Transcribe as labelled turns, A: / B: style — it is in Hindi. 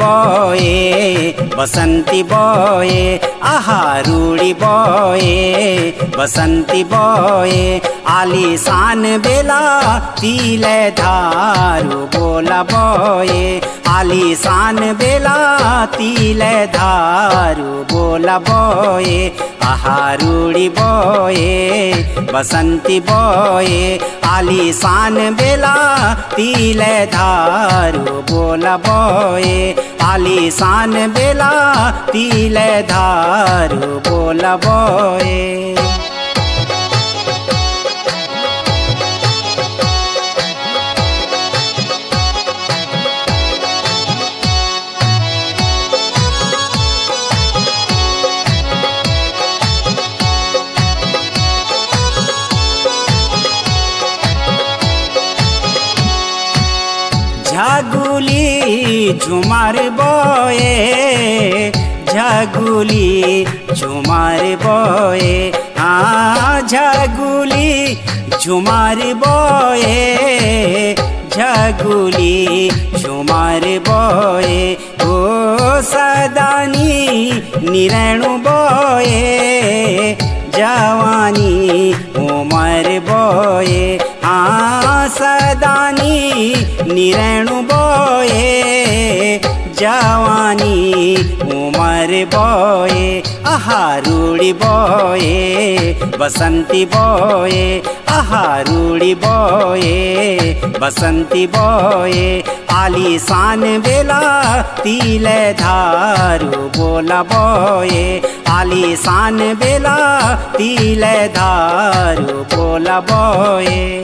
A: बोए बसंती बोए आहा रूड़ी बोए बसंती बोए आलिशान बेला तिले धारू बोला बोए आलिशान बेला तिले धारू बोला बोए आहा रूड़ी बोए बसंती बोए आलिशान बेला तिले धारू बोला बोए आलिशान बेला तिले धारू बोला बोए ঝুমার বয়ে ঝাগুলি ঝুমার বয়ে আ ঝাগুলি ঝুমার বয়ে ঝাগুলি ঝুমার বয়ে ও সদানি নিরেণু বয়ে जवानी उमर बोए हाँ सदानी निरणु बोए जवानी, उमर बोए आहारूड़ी बोए, बसंती बोए आहारूड़ी बोए, बसंती बोए, आलिशान बेला तिले धारू बोला बोए, आलिशान बेला तिले धारू बोला बोए।